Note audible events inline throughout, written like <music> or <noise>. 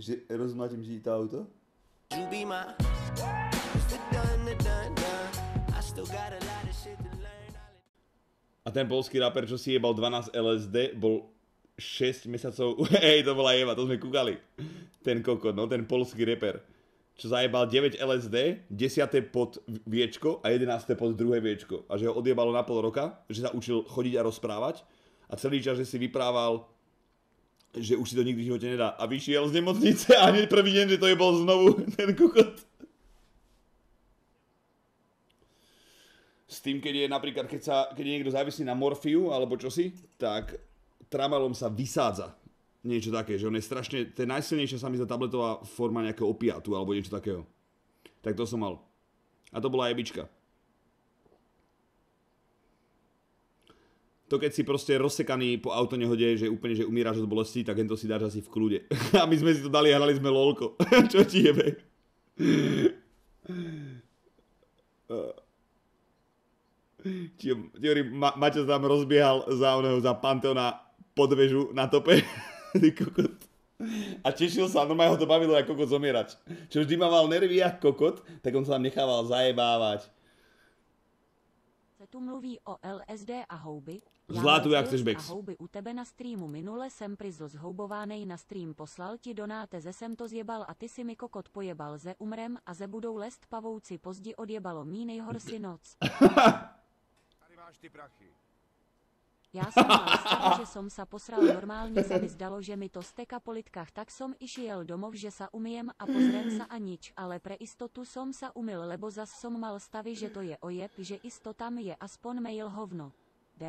Že rozmlatím ti to auto? A ten polský rapper, čo si jebal 12 LSD, bol 6 mesiacov... <laughs> Hej, to bola jeba, to sme kúkali. Ten kokot, no, ten polský rapper. Čo zajebal 9 LSD, 10 pod viečko a 11 pod druhé viečko. A že ho odjebalo na pol roka, že sa učil chodiť a rozprávať. A celý čas, že si vyprával že už si to nikdy v živote nedá. A vyšiel z nemocnice a hneď prvý deň, že to je bol znovu <laughs> ten kokot. S tým, keď je napríklad, keď, sa, keď je niekto závislý na morfiu alebo čosi, tak tramalom sa vysádza. Niečo také, že on je strašne, to je najsilnejšia sa mi za tabletová forma nejakého opiatu alebo niečo takého. Tak to som mal. A to bola jebička. To keď si proste rozsekaný po autonehode, že úplne, že umíraš od bolesti, tak to si dáš asi v kľude. <laughs> A my sme si to dali a hrali sme lolko. <laughs> Čo ti jebe? <laughs> Či, hovorím, Ma, Maťo tam rozbiehal za oného, za Panteona podvežu na tope. A tešil sa, normálne ho to bavilo ako kokot zomierať. Čo vždy ma mal nervy ako kokot, tak on sa tam nechával zajebávať. Tu mluví o LSD a houby, Zlátu, jak chceš A Bex. houby u tebe na streamu minule jsem prizl zhoubovánej na stream poslal ti donáte ze sem to zjebal a ty si mi kokot pojebal ze umrem a ze budou lest pavouci pozdi odjebalo mý nejhorší noc. Tady máš ty prachy. Já jsem mal stav, že som sa posral normálně se mi zdalo, že mi to steka po litkách, tak som išiel domov, že sa umiem a pozriem sa a nič, ale pre istotu som sa umil, lebo zas som mal stavy, že to je ojeb, že isto tam je aspoň mail hovno. D.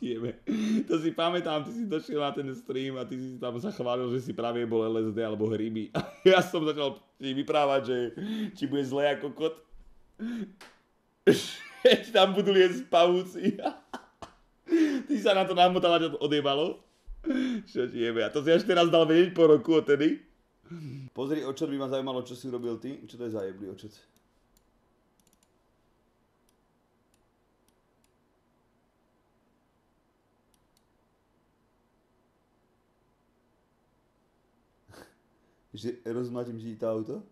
Tieme. To si pamätám, ty si došiel na ten stream a ty si tam sa chválil, že si práve bol LSD alebo hryby. A <laughs> ja som začal ti vyprávať, že či bude zle ako kot. Tam budú liesť pavúci. <laughs> Ty sa na to namotal a ťa to odjebalo. Čo ti jebe. A to si až teraz dal vedieť po roku odtedy. Pozri, očet by ma zaujímalo, čo si urobil ty. Čo to je za jeblý očet? <laughs> Že rozmlatím ti to auto?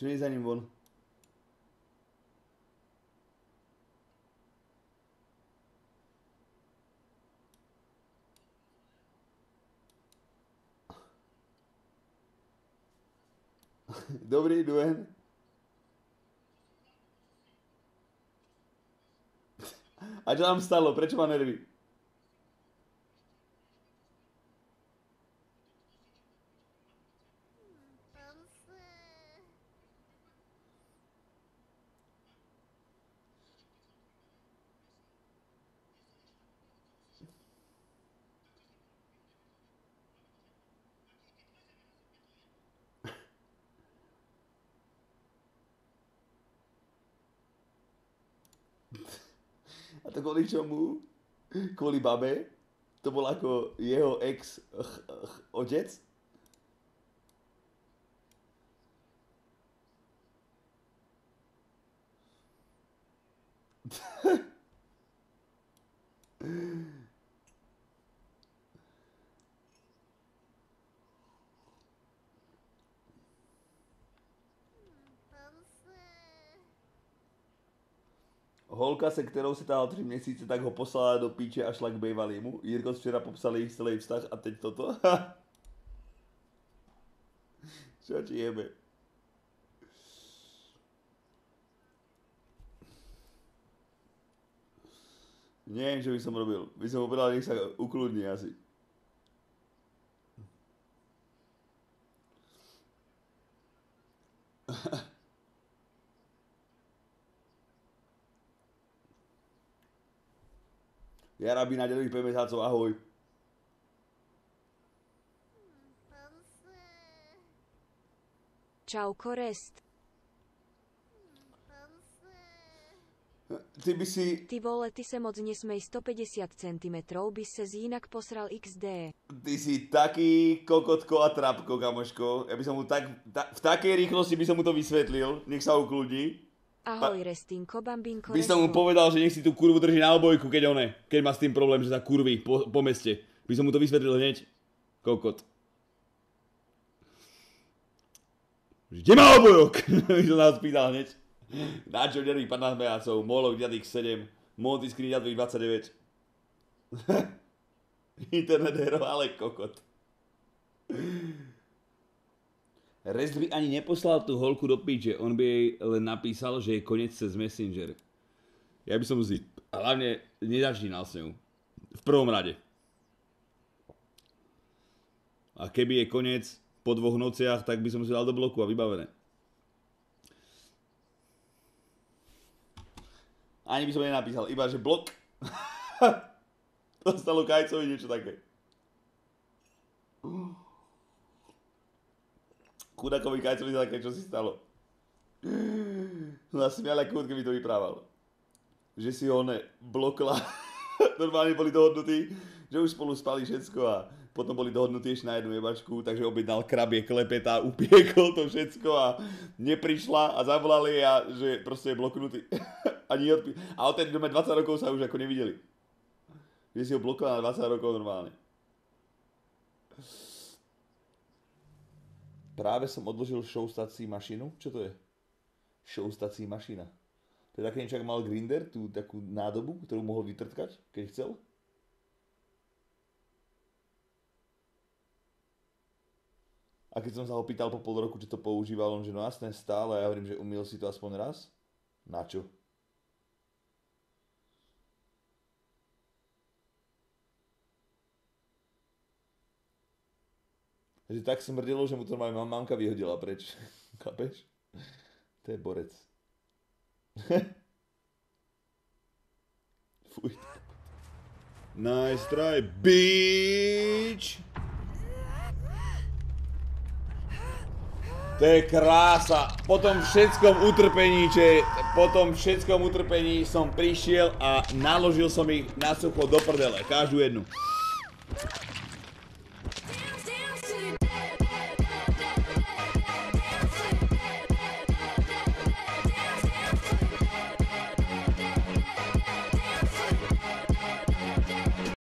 Je za ním von? <laughs> Dobrý, Duen. <laughs> A čo nám stalo? Prečo má nervy? A to kvôli čomu? Kvôli babe? To bol ako jeho ex ch, ch, otec? Holka, se kterou se táhal tři měsíce, tak ho poslala do píče a šla k bejvalýmu. Jirko včera popsal jejich celý vztah a teď toto. <laughs> Čo ti jebe? Neviem, čo by som robil. By som povedal, nech sa ukludní asi. Jara by na ďalších 5 mesiacov, ahoj. Čau Korest. Ty by si, Ty vole, ty se moc nesmej 150 cm, by se jinak posral XD. ty si taký kokotko a trapko, kamoško. Ja by som mu tak, ta, v takej rýchlosti by som mu to vysvetlil. Nech sa ukludí. Ahoj, Restinko, bambinko, By som mu povedal, že nech si tú kurvu drží na obojku, keď one, keď má s tým problém, že sa kurví po, po meste. By som mu to vysvetlil hneď. Kokot. Kde má obojok? <laughs> by som nás pýtal hneď. Na čo ďadých 15 mesiacov, ďadých 7, monty screen ďadých <laughs> 29. Internet hero, ale kokot. Rest by ani neposlal tú holku do piče, on by jej len napísal, že je koniec cez Messenger. Ja by som si hlavne nezačínal s ňou. V prvom rade. A keby je koniec po dvoch nociach, tak by som si dal do bloku a vybavené. Ani by som nenapísal, iba že blok. <laughs> Dostalo Kajcovi niečo také. Chudakovi Kajcovi sa také, čo si stalo. Na smiale kút, keby to vyprával. Že si ho ne blokla. <laughs> Normálne boli dohodnutí, že už spolu spali všetko a potom boli dohodnutí ešte na jednu jebačku, takže objednal krabie klepeta, <laughs> upiekol to všetko a neprišla a zavolali a že proste je bloknutý. <laughs> Ani odpi- a od tej 20 rokov sa už ako nevideli. Že si ho blokoval na 20 rokov normálne. Práve som odložil showstací mašinu. Čo to je? Showstací mašina. To je také niečo, mal Grinder, tú takú nádobu, ktorú mohol vytrtkať, keď chcel. A keď som sa ho pýtal po pol roku, či to používal, on že no jasné stále, a ja hovorím, že umil si to aspoň raz? Na čo? Že tak smrdilo, že mu to moja mamka vyhodila preč. <laughs> Kapeš? To je borec. <laughs> Fuj. Nice try, bitch! To je krása. Po tom všetkom utrpení, že po tom všetkom utrpení som prišiel a naložil som ich na sucho do prdele. Každú jednu.